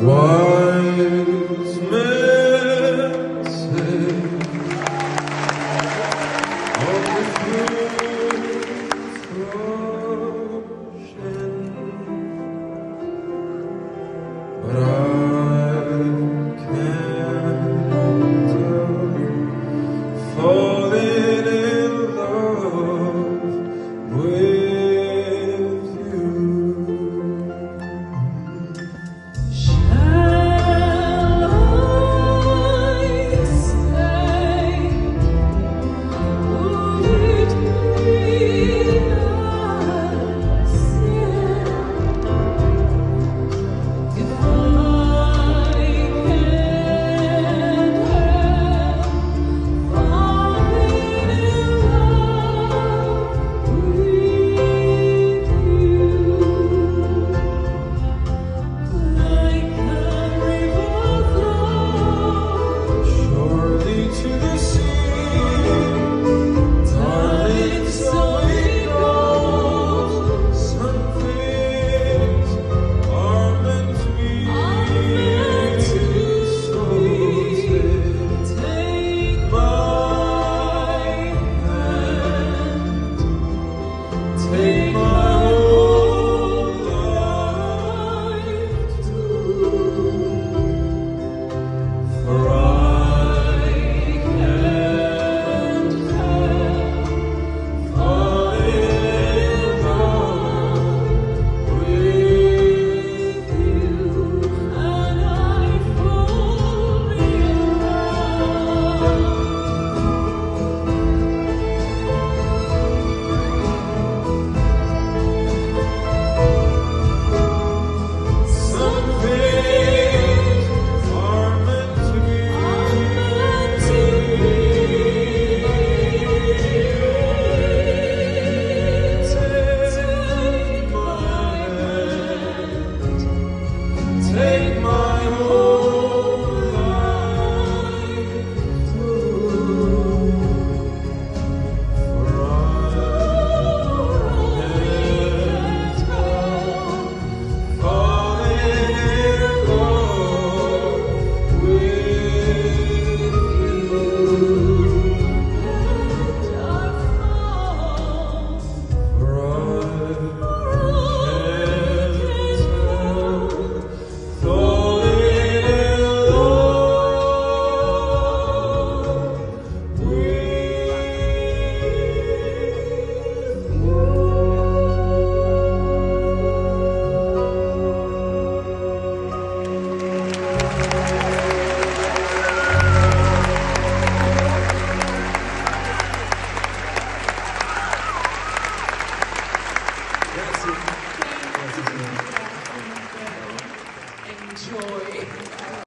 Why